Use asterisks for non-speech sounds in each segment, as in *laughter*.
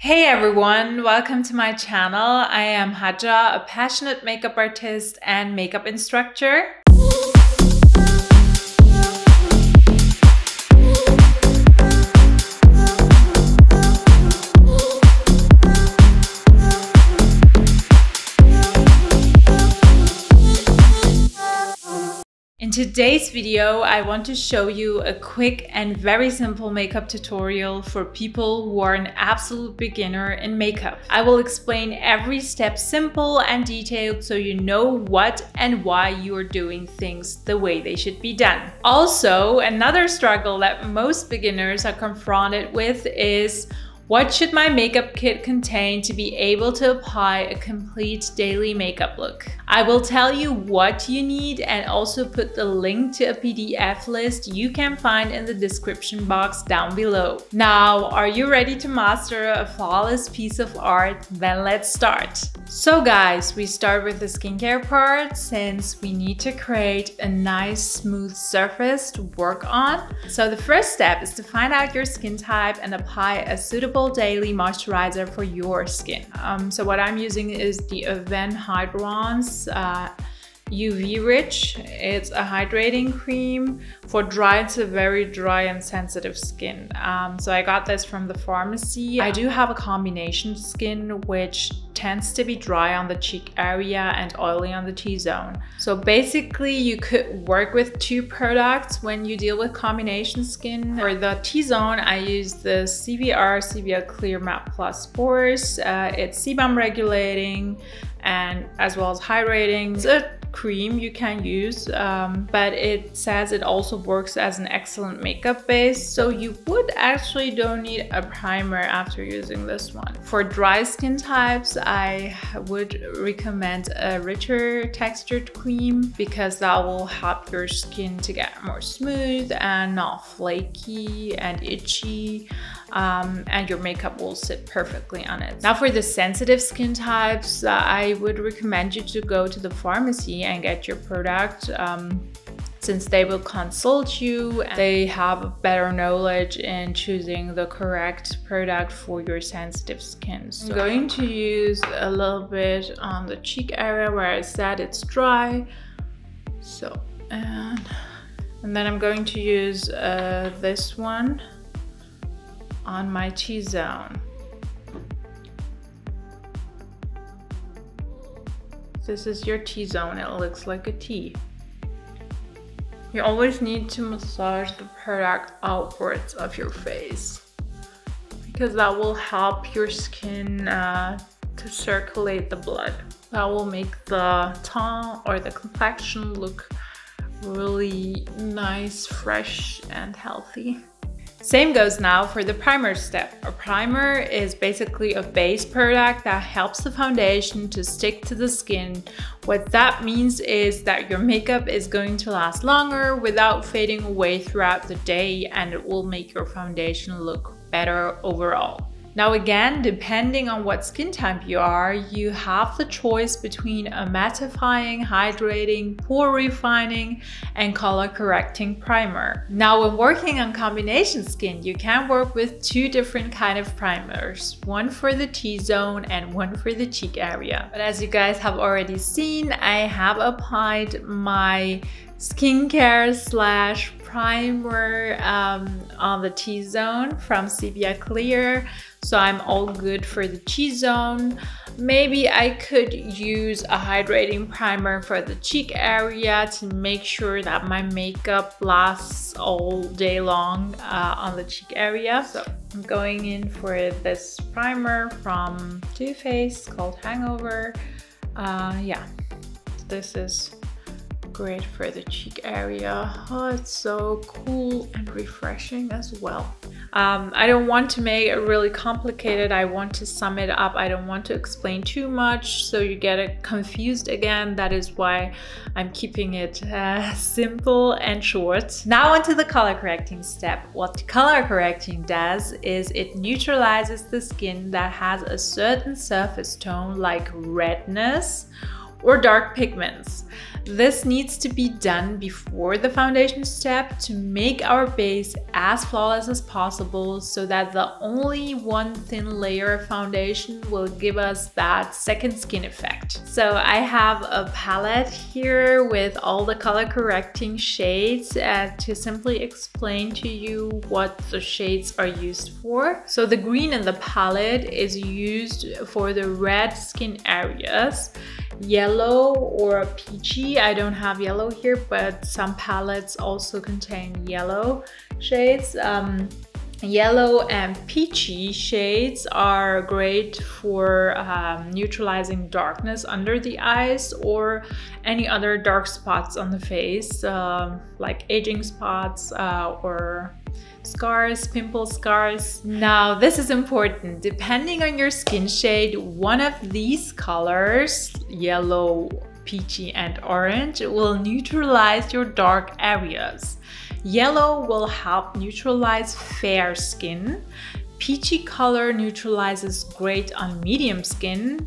Hey everyone, welcome to my channel. I am Hajar, a passionate makeup artist and makeup instructor. Today's video, I want to show you a quick and very simple makeup tutorial for people who are an absolute beginner in makeup. I will explain every step simple and detailed so you know what and why you are doing things the way they should be done. Also, another struggle that most beginners are confronted with is what should my makeup kit contain to be able to apply a complete daily makeup look? I will tell you what you need and also put the link to a PDF list you can find in the description box down below. Now, are you ready to master a flawless piece of art? Then let's start. So guys, we start with the skincare part since we need to create a nice smooth surface to work on. So the first step is to find out your skin type and apply a suitable daily moisturizer for your skin. Um, so what I'm using is the Avène Hydrance uh, UV Rich. It's a hydrating cream for dry to very dry and sensitive skin. Um, so I got this from the pharmacy. I do have a combination skin which tends to be dry on the cheek area and oily on the T-zone. So basically you could work with two products when you deal with combination skin. For the T-zone I use the SVR CBR Clear Matte Plus Pores. Uh, it's sebum regulating and as well as hydrating. It's a cream you can use, um, but it says it also works as an excellent makeup base. So you would actually don't need a primer after using this one. For dry skin types, I would recommend a richer textured cream because that will help your skin to get more smooth and not flaky and itchy um, and your makeup will sit perfectly on it. Now for the sensitive skin types, uh, I would recommend you to go to the pharmacy and get your product um, since they will consult you and they have better knowledge in choosing the correct product for your sensitive skin. So I'm going to use a little bit on the cheek area where I said it's dry. So, and, and then I'm going to use uh, this one on my T-zone. This is your T-zone, it looks like a T. You always need to massage the product outwards of your face because that will help your skin uh, to circulate the blood. That will make the tone or the complexion look really nice, fresh and healthy. Same goes now for the primer step. A primer is basically a base product that helps the foundation to stick to the skin. What that means is that your makeup is going to last longer without fading away throughout the day and it will make your foundation look better overall. Now again, depending on what skin type you are, you have the choice between a mattifying, hydrating, pore refining, and color correcting primer. Now when working on combination skin, you can work with two different kind of primers, one for the T-zone and one for the cheek area. But as you guys have already seen, I have applied my skincare slash primer um, on the T-zone from Sebiaclear. So I'm all good for the T-zone. Maybe I could use a hydrating primer for the cheek area to make sure that my makeup lasts all day long uh, on the cheek area. So I'm going in for this primer from Too Faced called Hangover. Uh, yeah, this is great for the cheek area. Oh, it's so cool and refreshing as well. Um, I don't want to make it really complicated. I want to sum it up. I don't want to explain too much so you get it confused again. That is why I'm keeping it uh, *laughs* simple and short. Now onto the color correcting step. What color correcting does is it neutralizes the skin that has a certain surface tone like redness or dark pigments. This needs to be done before the foundation step to make our base as flawless as possible so that the only one thin layer of foundation will give us that second skin effect. So I have a palette here with all the color correcting shades uh, to simply explain to you what the shades are used for. So the green in the palette is used for the red skin areas yellow or peachy. I don't have yellow here, but some palettes also contain yellow shades. Um, Yellow and peachy shades are great for um, neutralizing darkness under the eyes or any other dark spots on the face, uh, like aging spots uh, or scars, pimple scars. Now this is important. Depending on your skin shade, one of these colors, yellow, peachy and orange, will neutralize your dark areas. Yellow will help neutralize fair skin. Peachy color neutralizes great on medium skin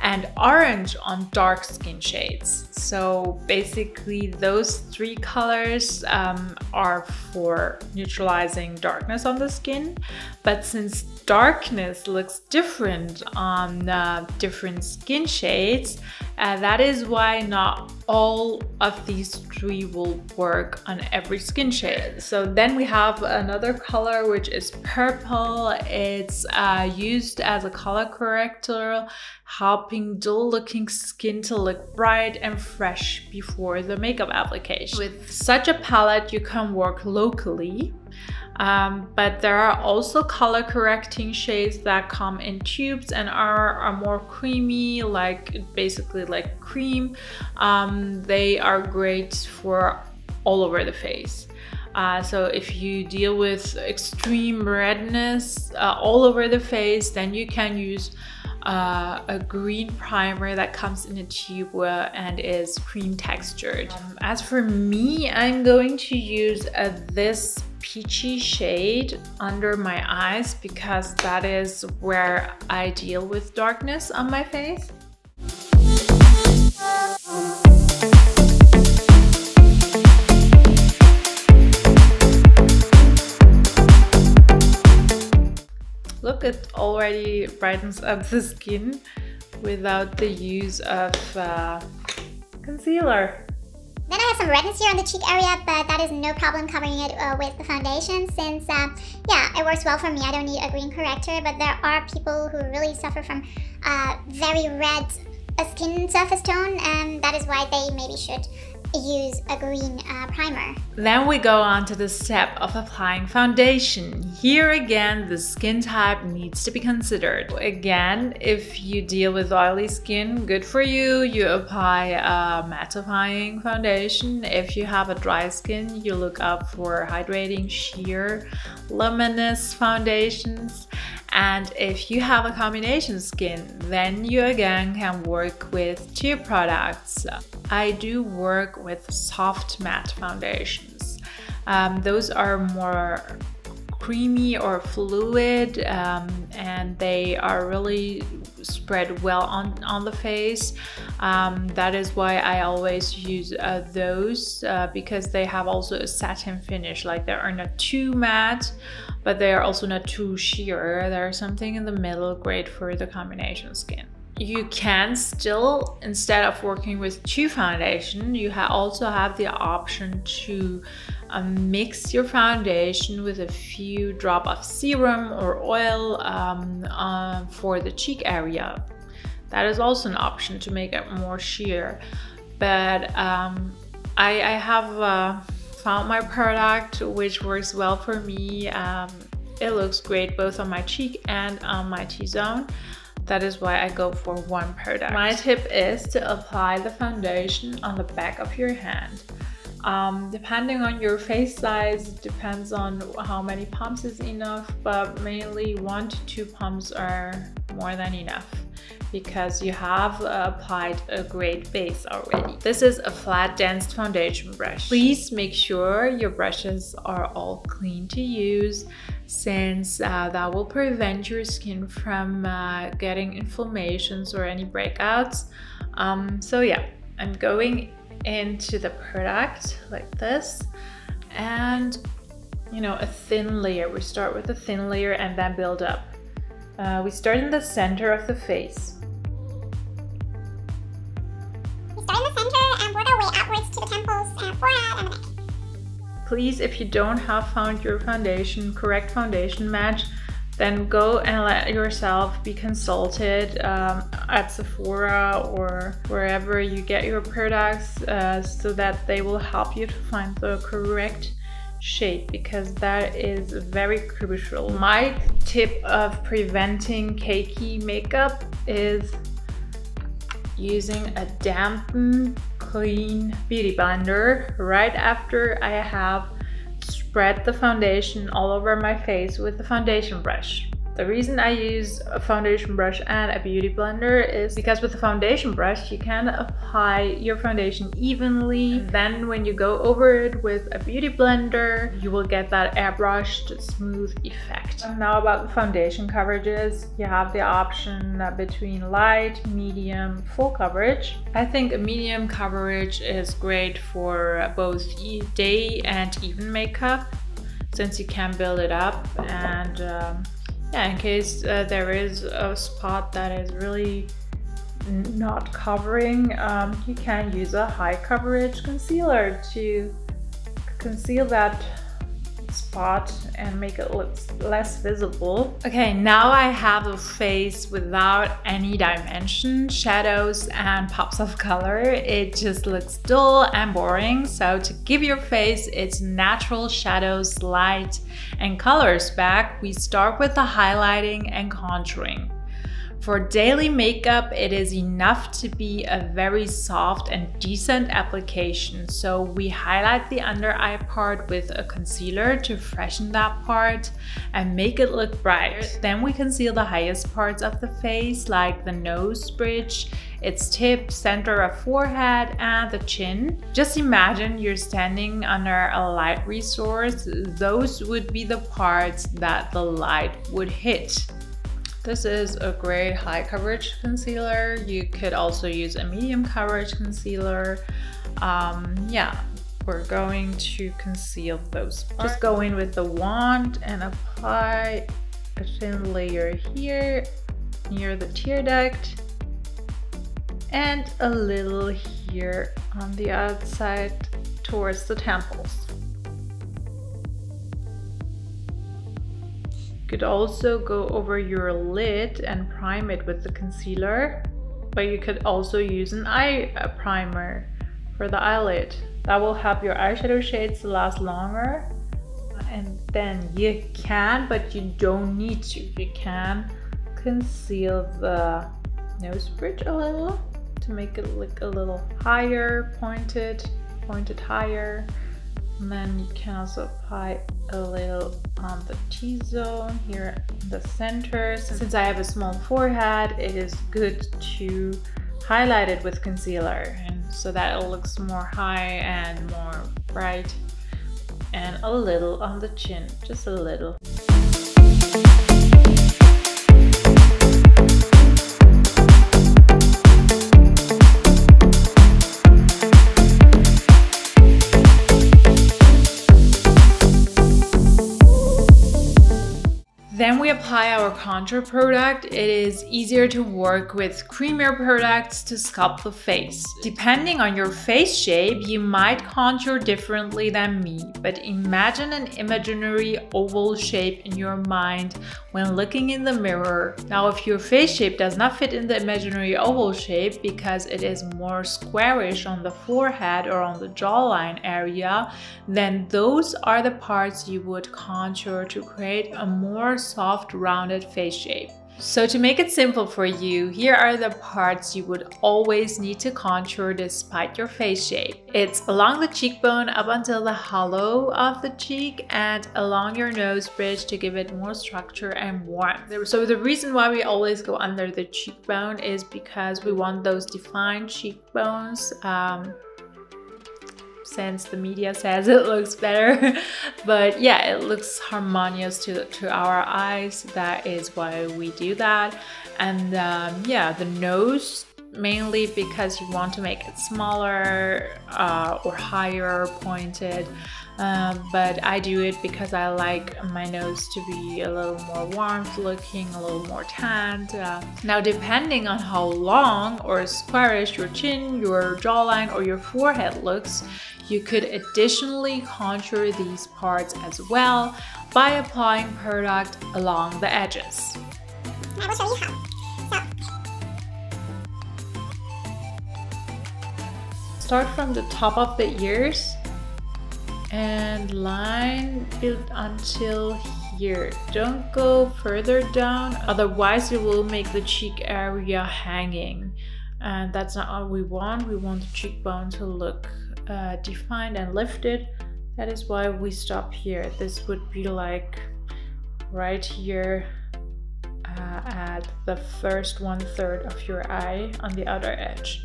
and orange on dark skin shades. So basically those three colors um, are for neutralizing darkness on the skin. But since darkness looks different on uh, different skin shades, uh, that is why not all of these three will work on every skin shade. So then we have another color which is purple. It's uh, used as a color corrector, helping dull looking skin to look bright and fresh before the makeup application. With such a palette, you can work locally um, but there are also color correcting shades that come in tubes and are, are more creamy, like basically like cream. Um, they are great for all over the face. Uh, so if you deal with extreme redness uh, all over the face, then you can use uh, a green primer that comes in a tube and is cream textured. Um, as for me, I'm going to use uh, this peachy shade under my eyes because that is where I deal with darkness on my face. Look, it already brightens up the skin without the use of uh, concealer. Then I have some redness here on the cheek area, but that is no problem covering it uh, with the foundation since, uh, yeah, it works well for me. I don't need a green corrector, but there are people who really suffer from uh, very red skin surface tone, and that is why they maybe should use a green uh, primer. Then we go on to the step of applying foundation. Here again, the skin type needs to be considered. Again, if you deal with oily skin, good for you. You apply a mattifying foundation. If you have a dry skin, you look up for hydrating, sheer, luminous foundations. And if you have a combination skin, then you again can work with two products. I do work with soft matte foundations. Um, those are more creamy or fluid um, and they are really spread well on, on the face. Um, that is why I always use uh, those uh, because they have also a satin finish, like they are not too matte but they are also not too sheer. There's something in the middle great for the combination skin. You can still, instead of working with two foundation, you ha also have the option to um, mix your foundation with a few drop of serum or oil um, uh, for the cheek area. That is also an option to make it more sheer. But um, I, I, have uh, found my product which works well for me. Um, it looks great both on my cheek and on my T-zone. That is why I go for one product. My tip is to apply the foundation on the back of your hand. Um, depending on your face size, depends on how many pumps is enough, but mainly one to two pumps are more than enough because you have applied a great base already. This is a flat dense foundation brush. Please make sure your brushes are all clean to use since uh, that will prevent your skin from uh, getting inflammations or any breakouts. Um, so yeah, I'm going into the product like this. And you know a thin layer. We start with a thin layer and then build up. Uh, we start in the center of the face. We start in the center and work our way upwards to the temples and forehead and the neck please if you don't have found your foundation correct foundation match then go and let yourself be consulted um, at Sephora or wherever you get your products uh, so that they will help you to find the correct shape because that is very crucial. My tip of preventing cakey makeup is using a dampened clean beauty blender right after I have spread the foundation all over my face with the foundation brush. The reason I use a foundation brush and a beauty blender is because with the foundation brush you can apply your foundation evenly. Then when you go over it with a beauty blender, you will get that airbrushed smooth effect. Now about the foundation coverages, you have the option between light, medium, full coverage. I think a medium coverage is great for both day and even makeup since you can build it up and um, yeah, in case uh, there is a spot that is really not covering, um, you can use a high coverage concealer to conceal that spot and make it look less visible. Okay, now I have a face without any dimension, shadows and pops of color. It just looks dull and boring. So to give your face its natural shadows, light and colors back, we start with the highlighting and contouring. For daily makeup, it is enough to be a very soft and decent application. So we highlight the under eye part with a concealer to freshen that part and make it look bright. Then we conceal the highest parts of the face like the nose bridge, its tip, center of forehead, and the chin. Just imagine you're standing under a light resource. Those would be the parts that the light would hit. This is a great high coverage concealer. You could also use a medium coverage concealer. Um, yeah, we're going to conceal those. Just go in with the wand and apply a thin layer here near the tear duct and a little here on the outside towards the temples. Could also go over your lid and prime it with the concealer, but you could also use an eye primer for the eyelid. That will help your eyeshadow shades last longer. And then you can, but you don't need to. You can conceal the nose bridge a little to make it look a little higher, pointed, pointed higher. Then you can also apply a little on the T-zone here in the center. Since I have a small forehead, it is good to highlight it with concealer and so that it looks more high and more bright and a little on the chin, just a little. Then we apply our contour product. It is easier to work with creamier products to sculpt the face. Depending on your face shape, you might contour differently than me, but imagine an imaginary oval shape in your mind when looking in the mirror. Now, if your face shape does not fit in the imaginary oval shape because it is more squarish on the forehead or on the jawline area, then those are the parts you would contour to create a more soft rounded face shape. So to make it simple for you, here are the parts you would always need to contour despite your face shape. It's along the cheekbone up until the hollow of the cheek and along your nose bridge to give it more structure and warmth. So the reason why we always go under the cheekbone is because we want those defined cheekbones um, since the media says *laughs* it looks better. *laughs* but yeah, it looks harmonious to, to our eyes. That is why we do that. And um, yeah, the nose mainly because you want to make it smaller uh, or higher pointed. Um, but I do it because I like my nose to be a little more warmth looking, a little more tanned. Uh, now, depending on how long or squarish your chin, your jawline, or your forehead looks, you could additionally contour these parts as well by applying product along the edges. I will show you how. Start from the top of the ears and line it until here. Don't go further down, otherwise it will make the cheek area hanging. And that's not what we want. We want the cheekbone to look uh, defined and lifted. That is why we stop here. This would be like right here uh, at the first one third of your eye on the other edge.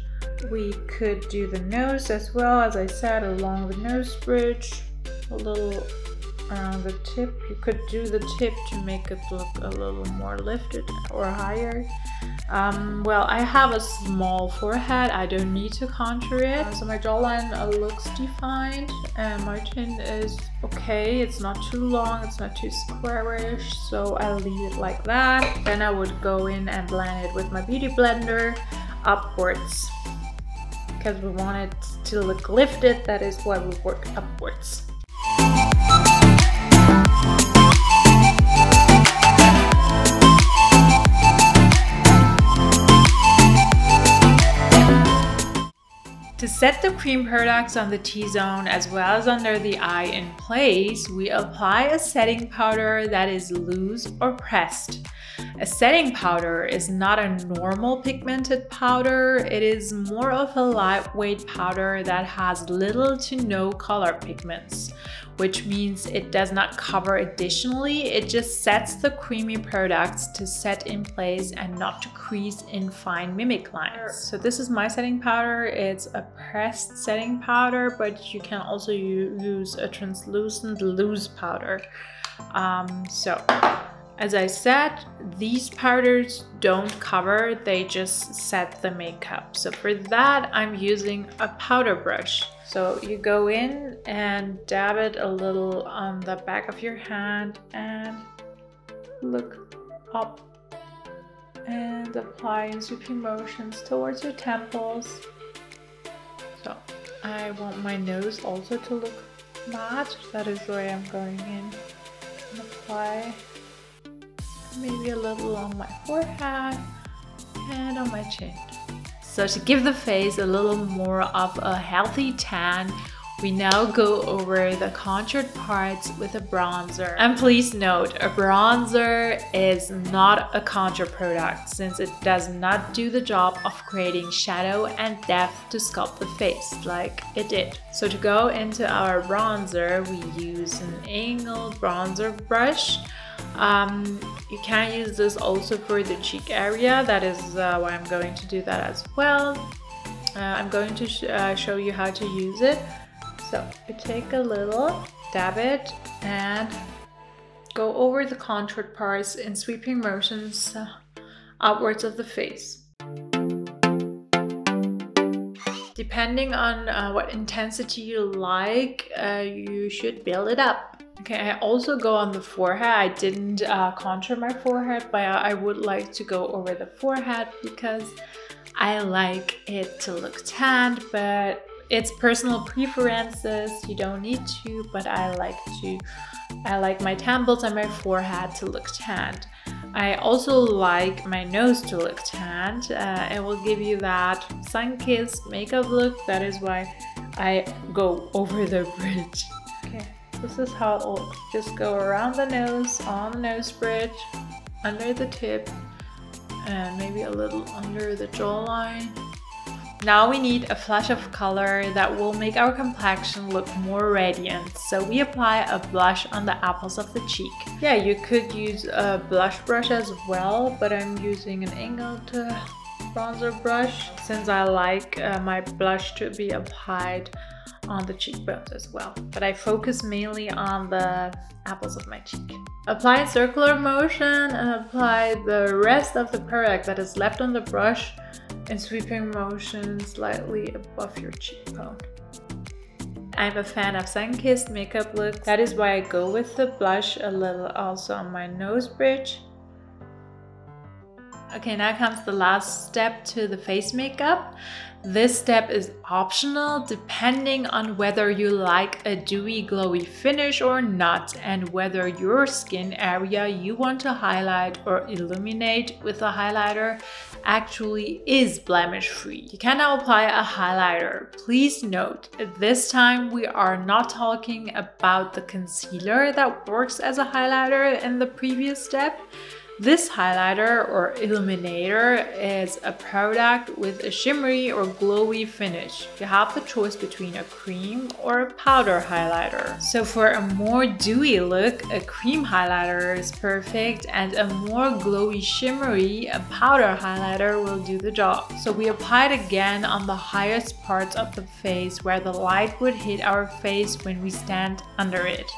We could do the nose as well, as I said, along the nose bridge, a little around the tip. You could do the tip to make it look a little more lifted or higher. Um, well, I have a small forehead. I don't need to contour it. Uh, so my jawline uh, looks defined and my chin is okay. It's not too long. It's not too squarish. So I'll leave it like that. Then I would go in and blend it with my beauty blender upwards because we want it to look lifted. That is why we work upwards. To set the cream products on the T-zone as well as under the eye in place, we apply a setting powder that is loose or pressed. A setting powder is not a normal pigmented powder, it is more of a lightweight powder that has little to no color pigments, which means it does not cover additionally, it just sets the creamy products to set in place and not to crease in fine mimic lines. So this is my setting powder, it's a pressed setting powder, but you can also use a translucent loose powder. Um, so as I said, these powders don't cover, they just set the makeup. So for that, I'm using a powder brush. So you go in and dab it a little on the back of your hand and look up and apply in sweeping motions towards your temples. So I want my nose also to look matte. That is why I'm going in and apply maybe a little on my forehead and on my chin. So to give the face a little more of a healthy tan, we now go over the contoured parts with a bronzer. And please note, a bronzer is not a contour product since it does not do the job of creating shadow and depth to sculpt the face like it did. So to go into our bronzer, we use an angled bronzer brush um, you can use this also for the cheek area. That is uh, why I'm going to do that as well. Uh, I'm going to sh uh, show you how to use it. So take a little, dab it, and go over the contoured parts in sweeping motions outwards of the face. Depending on uh, what intensity you like, uh, you should build it up. Okay, I also go on the forehead. I didn't uh, contour my forehead, but I would like to go over the forehead because I like it to look tanned, but it's personal preferences. You don't need to, but I like to. I like my temples and my forehead to look tanned. I also like my nose to look tanned. Uh, it will give you that sun-kissed makeup look. That is why I go over the bridge. This is how it will just go around the nose, on the nose bridge, under the tip, and maybe a little under the jawline. Now we need a flash of color that will make our complexion look more radiant. So we apply a blush on the apples of the cheek. Yeah, you could use a blush brush as well, but I'm using an angled bronzer brush since I like uh, my blush to be applied on the cheekbones as well. But I focus mainly on the apples of my cheek. Apply circular motion and apply the rest of the product that is left on the brush in sweeping motion slightly above your cheekbone. I'm a fan of sun-kissed makeup looks. That is why I go with the blush a little also on my nose bridge. Okay, now comes the last step to the face makeup. This step is optional depending on whether you like a dewy glowy finish or not and whether your skin area you want to highlight or illuminate with a highlighter actually is blemish free. You can now apply a highlighter. Please note, this time we are not talking about the concealer that works as a highlighter in the previous step. This highlighter or illuminator is a product with a shimmery or glowy finish. You have the choice between a cream or a powder highlighter. So for a more dewy look, a cream highlighter is perfect and a more glowy shimmery, a powder highlighter will do the job. So we apply it again on the highest parts of the face where the light would hit our face when we stand under it.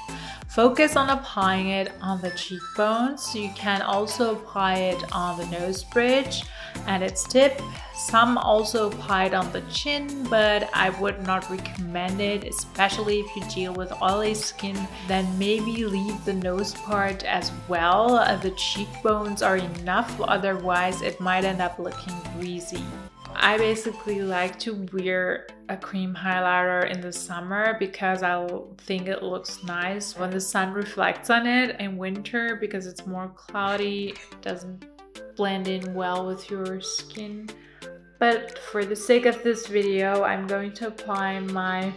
Focus on applying it on the cheekbones. So you can also apply it on the nose bridge and its tip. Some also apply it on the chin, but I would not recommend it, especially if you deal with oily skin. Then maybe leave the nose part as well. The cheekbones are enough, otherwise it might end up looking greasy. I basically like to wear a cream highlighter in the summer because I think it looks nice when the sun reflects on it in winter because it's more cloudy it doesn't blend in well with your skin but for the sake of this video I'm going to apply my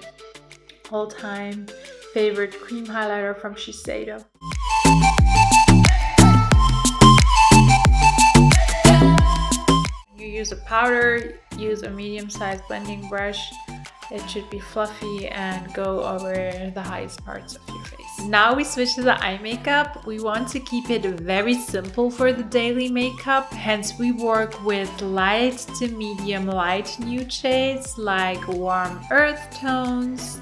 all-time favorite cream highlighter from Shiseido. Use a powder, use a medium-sized blending brush. It should be fluffy and go over the highest parts of your face. Now we switch to the eye makeup. We want to keep it very simple for the daily makeup. Hence we work with light to medium light nude shades like warm earth tones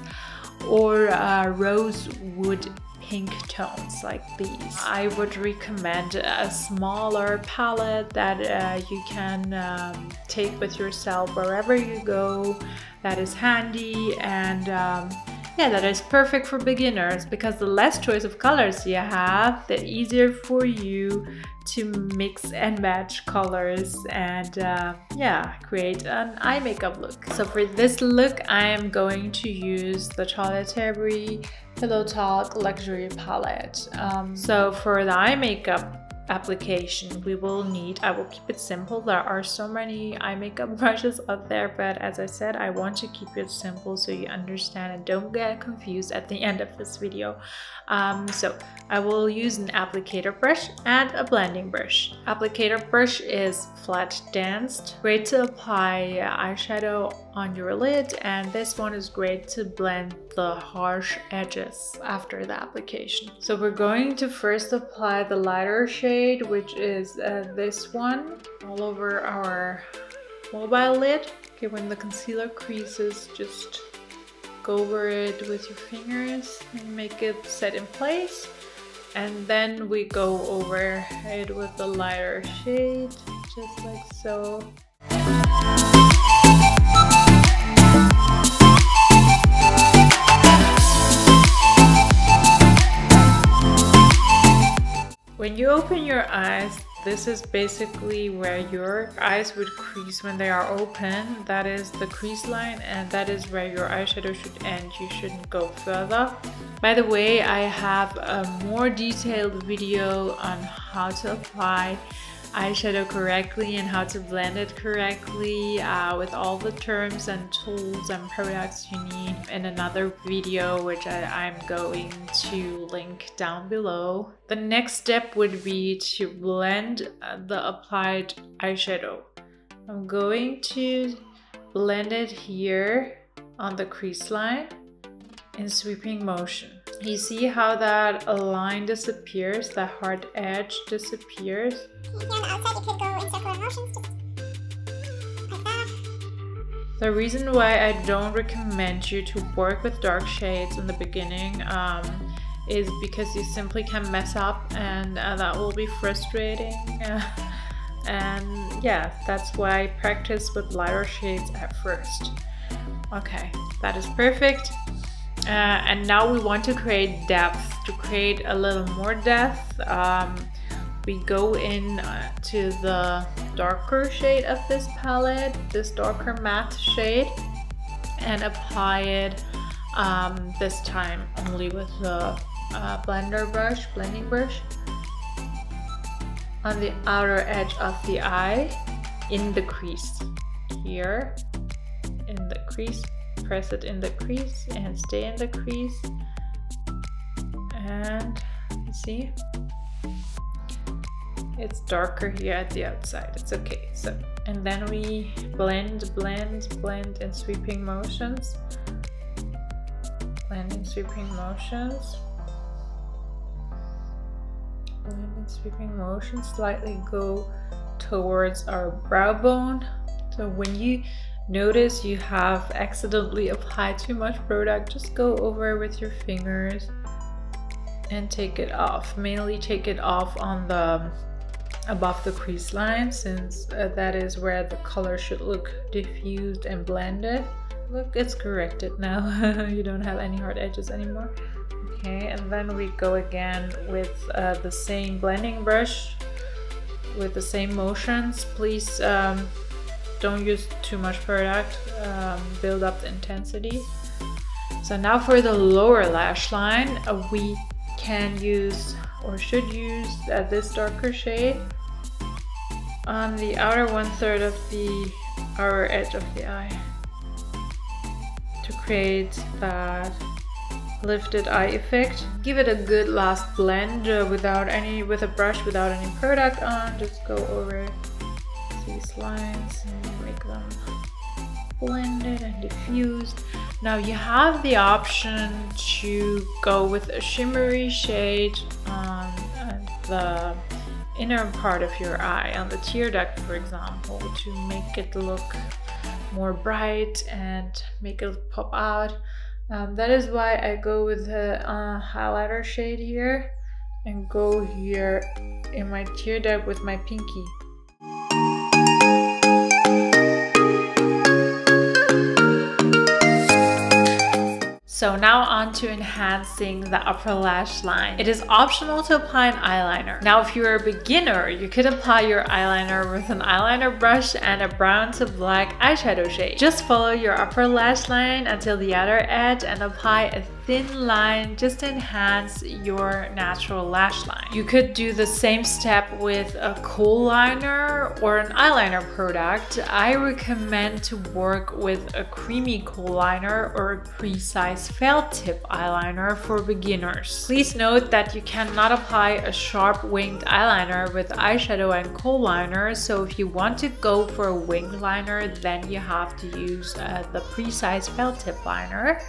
or uh, rosewood pink tones like these. I would recommend a smaller palette that uh, you can um, take with yourself wherever you go that is handy and um, yeah, that is perfect for beginners because the less choice of colors you have, the easier for you to mix and match colors and uh, yeah, create an eye makeup look. So for this look, I am going to use the Charlotte Tilbury Pillow Talk Luxury Palette. Um, so for the eye makeup application. We will need i will keep it simple. There are so many eye makeup *laughs* brushes out there but as i said i want to keep it simple so you understand and don't get confused at the *laughs* end of this video. Um, so i will use an applicator brush and a blending brush. Applicator brush is flat danced great to apply eyeshadow on your lid and this one is great to blend the harsh edges after the application. So we're going to first apply the lighter shade which is uh, this one all over our mobile lid. Okay, when the concealer creases just go over it with your fingers and make it set in place and then we go over it with the lighter shade just like so when you open your eyes, this is basically where your eyes would crease when they are open. That is the crease line and that is where your eyeshadow should end. You shouldn't go further. By the way, I have a more detailed video on how to apply eyeshadow correctly and how to blend it correctly uh, with all the terms and tools and products you need in another video which I, am going to link down below. The next step would be to blend uh, the applied eyeshadow. I'm going to blend it here on the crease line in sweeping motion. You see how that line disappears, that hard edge disappears? Here on the outside you could go in circular motions, like that. The reason why I don't recommend you to work with dark shades in the beginning um, is because you simply can mess up and uh, that will be frustrating. *laughs* and yeah, that's why I practice with lighter shades at first. Okay, that is perfect. Uh, and now we want to create depth. To create a little more depth, um, we go in uh, to the darker shade of this palette, this darker matte shade, and apply it um, this time only with the uh, blender brush, blending brush on the outer edge of the eye in the crease here in the crease press it in the crease and stay in the crease. And see it's darker here at the outside. It's okay. So and then we blend blend blend in sweeping motions. Blend in sweeping motions. Blend in sweeping motions. Slightly go towards our brow bone. So when you notice you have accidentally applied too much product. Just go over with your fingers and take it off. Mainly take it off on the above the crease line since uh, that is where the color should look diffused and blended. Look it's corrected now. *laughs* You don't have any hard edges anymore. Okay and then we go again with uh, the same blending brush with the same motions. Please um, don't use too much product um, build up the intensity so now for the lower lash line uh, we can use or should use uh, this darker shade on the outer one third of the outer edge of the eye to create that lifted eye effect. Give it a good last blend uh, without any, with a brush without any product on. Just go over these lines and make them blended and diffused. Now you have the option to go with a shimmery shade on the inner part of your eye, on the tear duct for example, to make it look more bright and make it pop out. Um, that is why I go with the uh, highlighter shade here and go here in my tear duct with my pinky. So now on to enhancing the upper lash line. It is optional to apply an eyeliner. Now if you're a beginner, you could apply your eyeliner with an eyeliner brush and a brown to black eyeshadow shade. Just follow your upper lash line until the outer edge and apply a thin line just enhance your natural lash line. You could do the same step with a kohl liner or an eyeliner product. I recommend to work with a creamy kohl liner or a precise felt tip eyeliner for beginners. Please note that you cannot apply a sharp winged eyeliner with eyeshadow and kohl liner, so if you want to go for a winged liner, then you have to use uh, the precise felt tip liner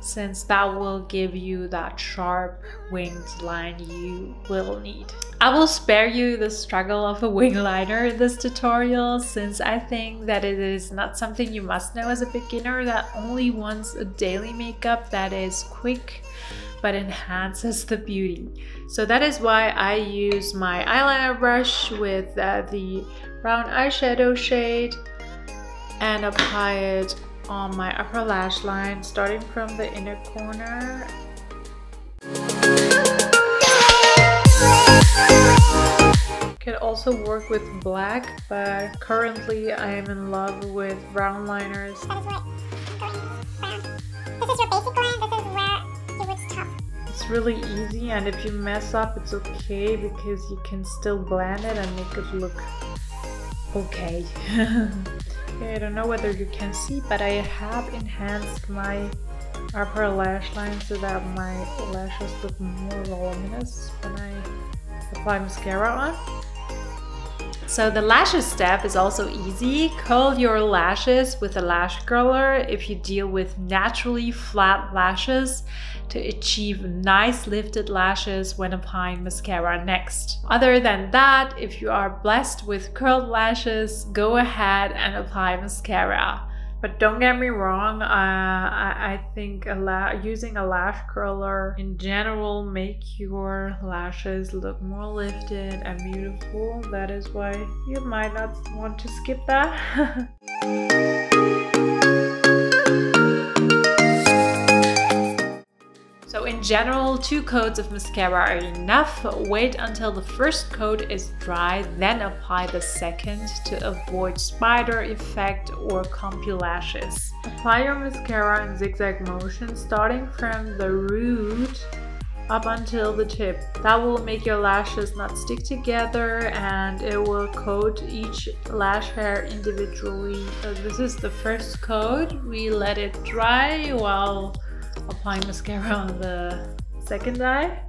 since that will give you that sharp winged line you will need. I will spare you the struggle of a wing liner in this tutorial since I think that it is not something you must know as a beginner that only wants a daily makeup that is quick but enhances the beauty. So that is why I use my eyeliner brush with uh, the brown eyeshadow shade and apply it on my upper lash line starting from the inner corner Could also work with black, but currently I am in love with brown liners. That is what brown. This is your basic line, this is where you would stop. It's really easy and if you mess up it's okay because you can still blend it and make it look okay. *laughs* Okay, I don't know whether you can see, but I have enhanced my upper lash line so that my lashes look more voluminous when I apply mascara on. So the lashes step is also easy. Curl your lashes with a lash curler if you deal with naturally flat lashes to achieve nice lifted lashes when applying mascara next. Other than that, if you are blessed with curled lashes, go ahead and apply mascara. But don't get me wrong, uh, I, I think a using a lash curler in general make your lashes look more lifted and beautiful. That is why you might not want to skip that. *laughs* in general, two coats of mascara are enough. Wait until the first coat is dry, then apply the second to avoid spider effect or clumpy lashes. Apply your mascara in zigzag motion, starting from the root up until the tip. That will make your lashes not stick together and it will coat each lash hair individually. So this is the first coat. We let it dry while applying mascara on the second eye.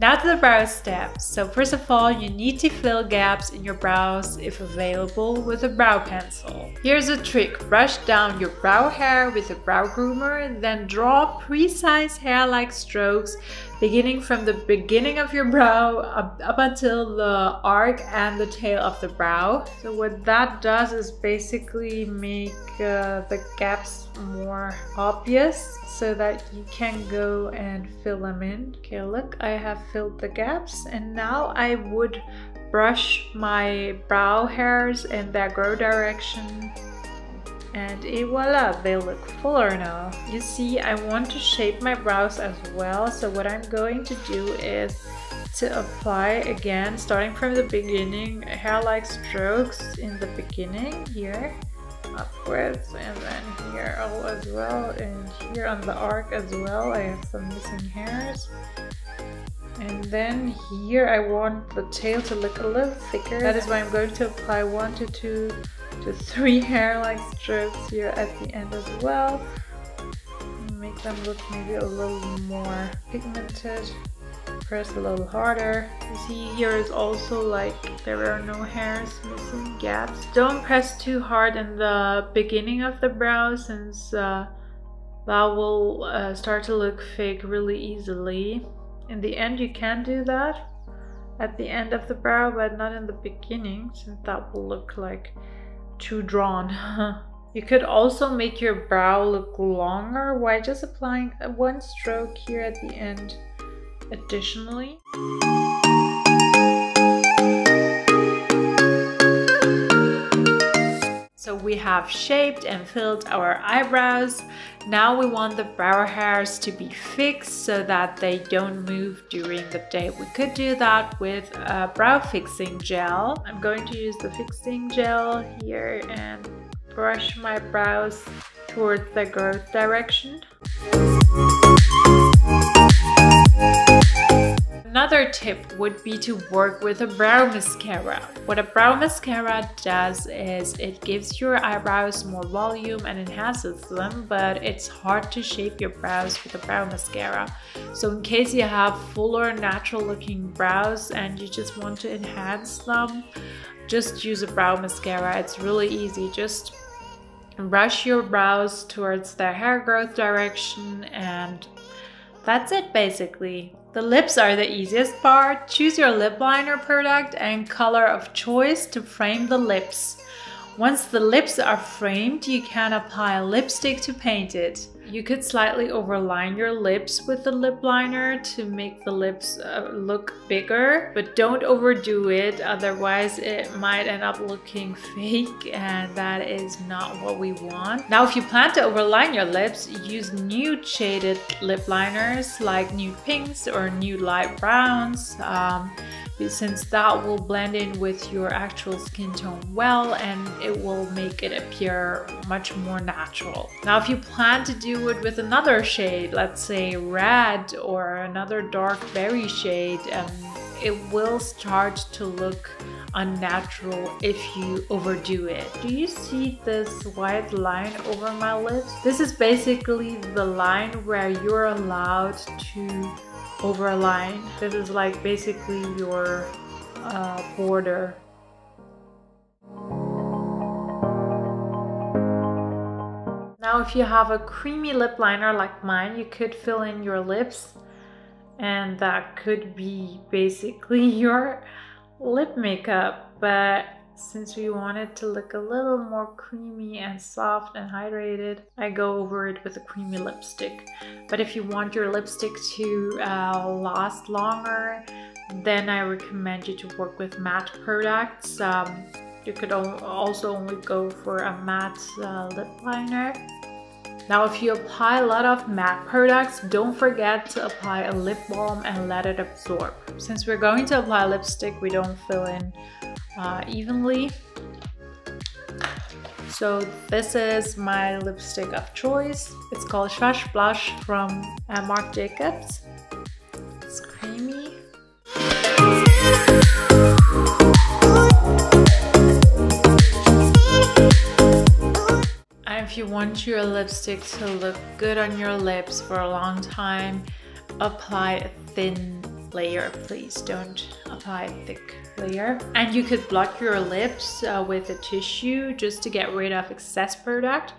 Now to the brow steps. So first of all, you need to fill gaps in your brows if available with a brow pencil. Here's a trick. Brush down your brow hair with a brow groomer, then draw precise hair-like strokes beginning from the beginning of your brow up, up until the arc and the tail of the brow. So what that does is basically make uh, the gaps more obvious so that you can go and fill them in. Okay, look, I have filled the gaps and now I would brush my brow hairs in that grow direction and et voila, they look fuller now. You see, I want to shape my brows as well, so what I'm going to do is to apply again, starting from the beginning, hair-like strokes in the beginning here, upwards, and then here as well, and here on the arc as well, I have some missing hairs. And then here I want the tail to look a little thicker. That is why I'm going to apply one to two to three *laughs* hair-like strokes here at the end as well. Make them look maybe a little more pigmented. Press a little harder. You see here is also like there are no hairs missing gaps. Don't press too hard in the beginning of the brow since uh, that will uh, start to look fake really easily. In the end you can do that at the end of the brow but not in the beginning since that will look like too drawn. *laughs* you could also make your brow look longer by just applying one stroke here at the end additionally. So we have shaped and filled our eyebrows. Now we want the brow hairs to be fixed so that they don't move during the day. We could do that with a brow fixing gel. I'm going to use the fixing gel here and brush my brows towards the growth direction. Another tip would be to work with a brow mascara. What a brow mascara does is it gives your eyebrows more volume and enhances them, but it's hard to shape your brows with a brow mascara. So in case you have fuller natural looking brows and you just want to enhance them, just use a brow mascara. It's really easy. Just brush your brows towards the hair growth direction and that's it basically. The lips are the easiest part. Choose your lip liner product and color of choice to frame the lips. Once the lips are framed, you can apply a lipstick to paint it. You could slightly overline your lips with the lip liner to make the lips uh, look bigger, but don't overdo it, otherwise it might end up looking *laughs* fake and that is not what we want. Now if you plan to overline your lips, use nude shaded lip liners like nude pinks or nude light browns. Um, since that will blend in with your actual skin tone well and it will make it appear much more natural. Now if you plan to do it with another shade, let's say red or another dark berry shade, um, it will start to look unnatural if you overdo it. Do you see this white line over my lips? This is basically the line where you're allowed to over a line. This is like basically your uh, border. Now if you have a creamy lip liner like mine, you could fill in your lips and that could be basically *laughs* your lip makeup. But since we want it to look a little more creamy and soft and hydrated, I go over it with a creamy lipstick. But if you want your lipstick to uh, last longer, then I recommend you to work with matte products. Um, you could also only go for a matte uh, lip liner. Now if you apply a lot of matte products, don't forget to apply a lip balm and let it absorb. Since we're going to apply lipstick, we don't fill in uh, evenly. So this is my lipstick of choice. It's called Shush Blush from Marc Jacobs. It's creamy. And if you want your lipstick to look good on your lips for a long time, apply a thin layer, please. Don't apply a thick layer. And you could block your lips uh, with a tissue just to get rid of excess product.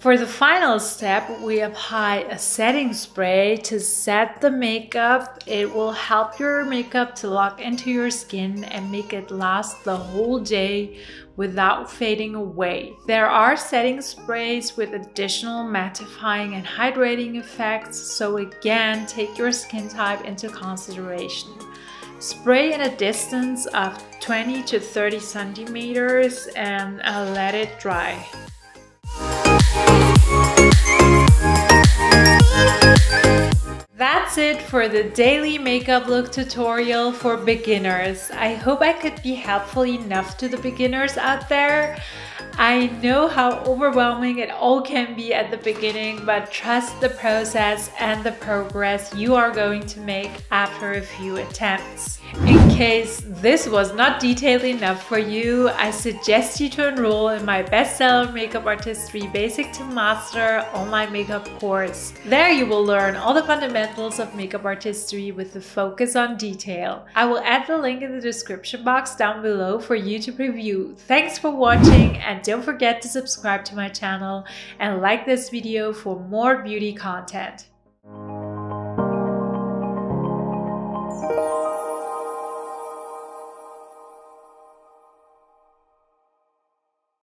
For the final step, we apply a setting spray to set the makeup. It will help your makeup to lock into your skin and make it last the whole day without fading away. There are setting sprays with additional mattifying and hydrating effects, so again, take your skin type into consideration. Spray in a distance of 20 to 30 centimeters and let it dry. That's it for the daily makeup look tutorial for beginners. I hope I could be helpful enough to the beginners out there. I know how overwhelming it all can be at the beginning, but trust the process and the progress you are going to make after a few attempts. In case this was not detailed enough for you, I suggest you to enroll in my bestseller Makeup Artistry Basic to Master online makeup course. There you will learn all the fundamentals of makeup artistry with the focus on detail. I will add the link in the description box down below for you to preview. Thanks for watching and don't forget to subscribe to my channel and like this video for more beauty content.